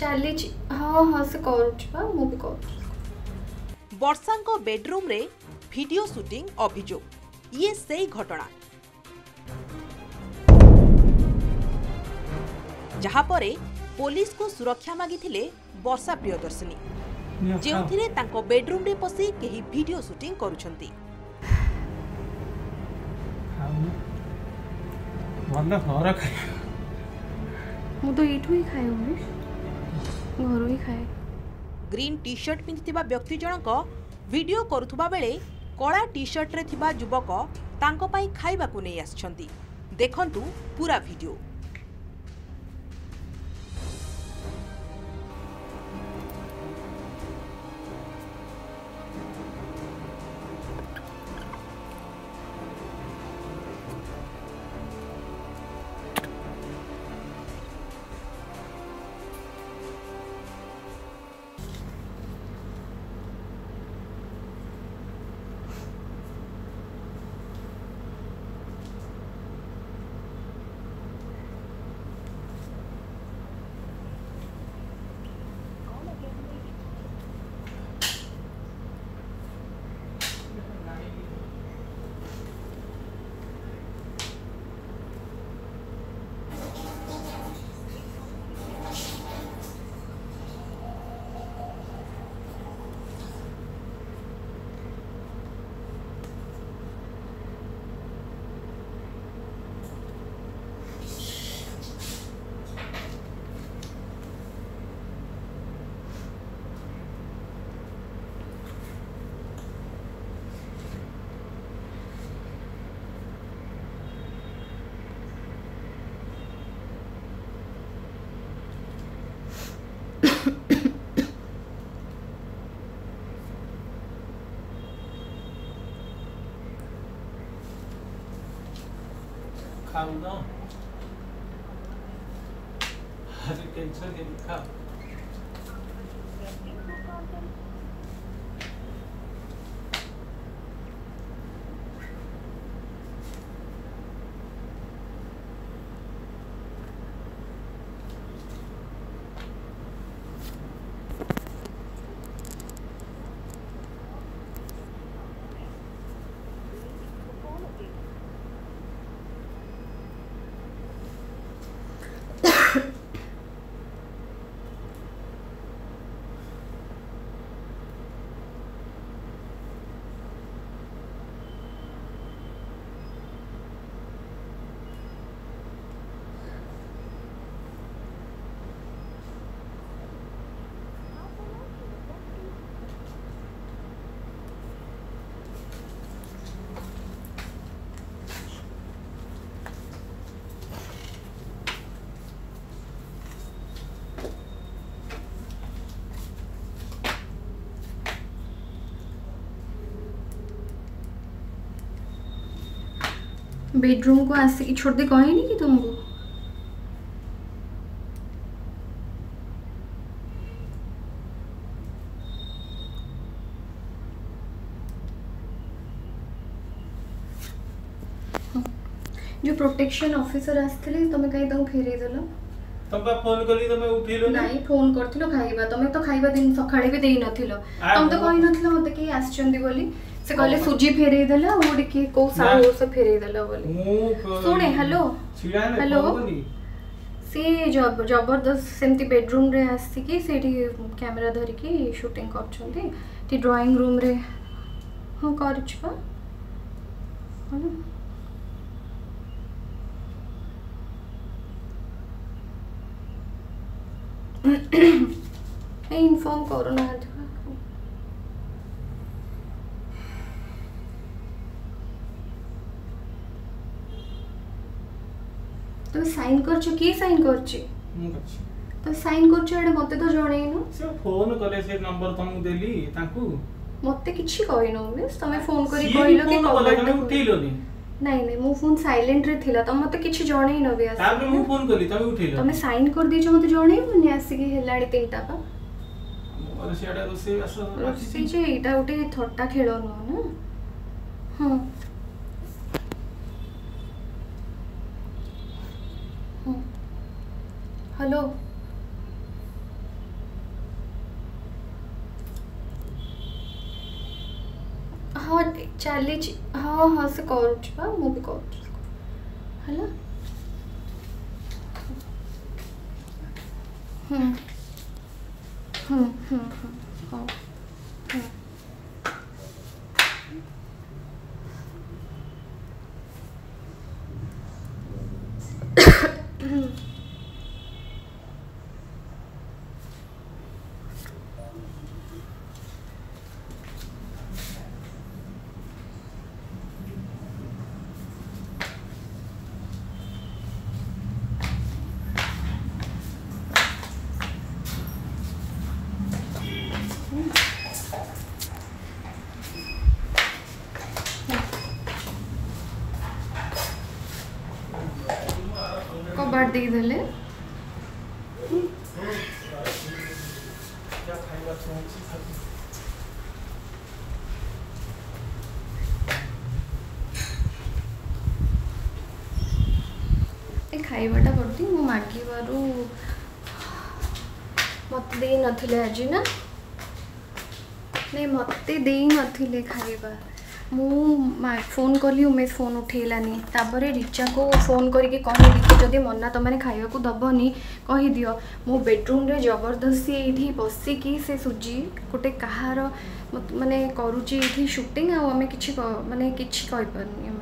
बर्षा बेडरूम रे अभिजोग ये से घटना जहाँ पर पुलिस को सुरक्षा मागि वर्षा प्रियदर्शनी जो बेडरूम रे पशी कही वीडियो कर मुझे तो ही खाए उमेश ଘରୁ ହିଁ ଖାଏ ଗ୍ରୀନ୍ ଟି ସର୍ଟ ପିନ୍ଧିଥିବା ବ୍ୟକ୍ତି ଜଣକ ଭିଡିଓ କରୁଥିବା ବେଳେ କଳା ଟି ସର୍ଟରେ ଥିବା ଯୁବକ ତାଙ୍କ ପାଇଁ ଖାଇବାକୁ ନେଇ ଆସିଛନ୍ତି ଦେଖନ୍ତୁ ପୁରା ଭିଡିଓ 카운터 아주 괜찮으니까 बेडरूम को ऐसे ही छोड़ दे कहीं नहीं कि तुमको जो प्रोटेक्शन ऑफिसर आसथिले तमे काई तंग फेरे देलो तमे फोन कली तमे उठिलो नाही फोन करथिलो खाइबा तमे तो खाइबा दिन सखाळे भी देई नथिलो तम तो कहि नथिलो मते के आछचंदी बोली के को सांग ओ से फेरे देला बोले सुने हेलो हेलो सी जब जबरदस्त सेमती बेडरूम रे सेठी कैमरा कैमेरा धरिकी शूटिंग कर ड्राइंग रूम रे हाँ कर इनफर्म करूना তুমি সাইন করছো কে সাইন করছে ମୁଁ କରିଛି তুমি সাইন করছো এটা মতে তো জনাইনু ସେ ଫୋନ୍ କଲେ ସେ ନମ୍ବର ତମକୁ ଦେଲି ତାଙ୍କୁ মতে কিছু কইনো মিস তুমি ফোন করি ସିଏ ବି କହିলো କି phone କଲେ, ତମେ ଉଠେଇଲନି ନାଇଁ ନାଇଁ ମୋ ଫୋନ୍ ସାଇଲେଣ୍ଟ ରେ ଥିଲା ତମେ ମତେ କିଛି ଜଣେଇନ ବି ତାପରେ ମୁଁ ଆସିକି ଫୋନ୍ କଲି ତମେ ଉଠେଇଲ ତମେ ସାଇନ କରିଦେଇଛ ମତେ ଜଣେଇବନି ଆସିକି ହେଲାଣି ତିନିଟା ପା ମୋର ସିଆଡ଼େ ରୋଷେଇ ବାସ ରୋଷେଇ ଯେ ଏଇଟା ଗୋଟେ ଥଟା ଖେଳ ନୁହଁ ନା ହଁ हेलो हाँ चाली हाँ हाँ से कर मुझे कर कौन है हम्म ಬರ್ದು ಇದರಲ್ಲಿ ଏ ଖାଇବାଟା ପଡ଼ିଛି ମୁଁ ମାଗିବାରୁ ମୋତେ ଦେଇନଥିଲେ ଆଜି ନା ନାଇଁ ମୋତେ ଦେଇନଥିଲେ ଖାଇବା फोन कली उमेश फोन उठेलानी तापर रिचा को फोन करके कहली जदि मना तुमने खाया दबनी कहीदि मो बेड्रूम्रे जबरदस्ती ये बसिकी से सुजी गोटे कहार मानने करुच्ची ये सुटिंग आम कि मानने कि